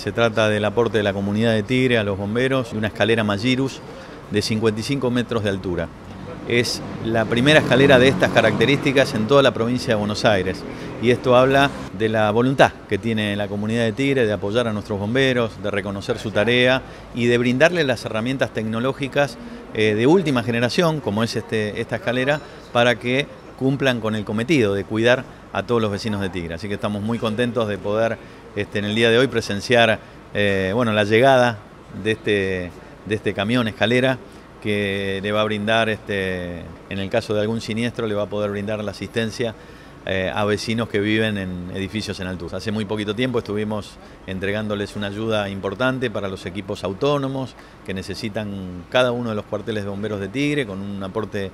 Se trata del aporte de la comunidad de Tigre a los bomberos y una escalera Magirus de 55 metros de altura. Es la primera escalera de estas características en toda la provincia de Buenos Aires y esto habla de la voluntad que tiene la comunidad de Tigre de apoyar a nuestros bomberos, de reconocer su tarea y de brindarles las herramientas tecnológicas eh, de última generación, como es este, esta escalera, para que cumplan con el cometido de cuidar a todos los vecinos de Tigre. Así que estamos muy contentos de poder este, en el día de hoy presenciar eh, bueno, la llegada de este, de este camión escalera que le va a brindar, este, en el caso de algún siniestro, le va a poder brindar la asistencia eh, a vecinos que viven en edificios en altura. Hace muy poquito tiempo estuvimos entregándoles una ayuda importante para los equipos autónomos que necesitan cada uno de los cuarteles de bomberos de Tigre con un aporte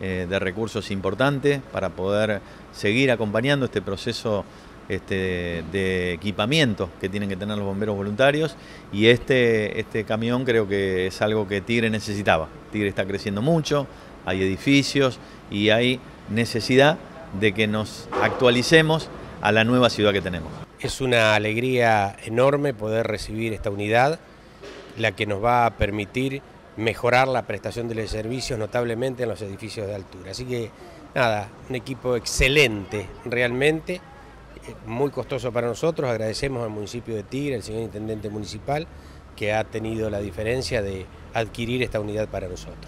eh, de recursos importante para poder seguir acompañando este proceso este, de equipamiento que tienen que tener los bomberos voluntarios y este, este camión creo que es algo que Tigre necesitaba. Tigre está creciendo mucho, hay edificios y hay necesidad de que nos actualicemos a la nueva ciudad que tenemos. Es una alegría enorme poder recibir esta unidad, la que nos va a permitir mejorar la prestación de los servicios notablemente en los edificios de altura. Así que nada, un equipo excelente realmente, eh, muy costoso para nosotros, agradecemos al municipio de Tigre, al señor intendente municipal, que ha tenido la diferencia de adquirir esta unidad para nosotros.